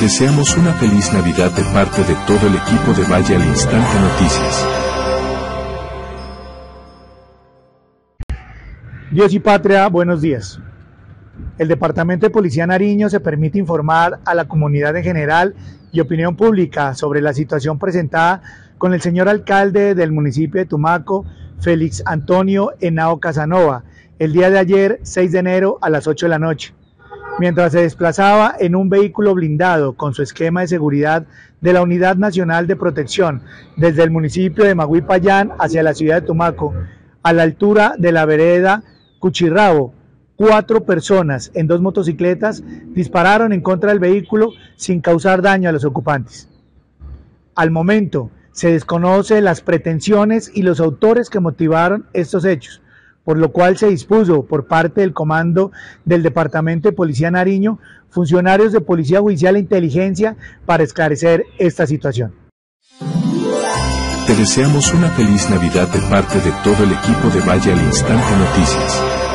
Deseamos una feliz Navidad de parte de todo el equipo de Valle al Instante Noticias. Dios y Patria, buenos días. El Departamento de Policía Nariño se permite informar a la comunidad en general y opinión pública sobre la situación presentada con el señor alcalde del municipio de Tumaco, Félix Antonio Henao Casanova, el día de ayer, 6 de enero, a las 8 de la noche mientras se desplazaba en un vehículo blindado con su esquema de seguridad de la Unidad Nacional de Protección desde el municipio de Maguipayán hacia la ciudad de Tumaco, a la altura de la vereda Cuchirrabo. Cuatro personas en dos motocicletas dispararon en contra del vehículo sin causar daño a los ocupantes. Al momento, se desconoce las pretensiones y los autores que motivaron estos hechos, por lo cual se dispuso por parte del comando del Departamento de Policía Nariño funcionarios de Policía Judicial e Inteligencia para esclarecer esta situación. Te deseamos una feliz Navidad de parte de todo el equipo de Valle al Instante Noticias.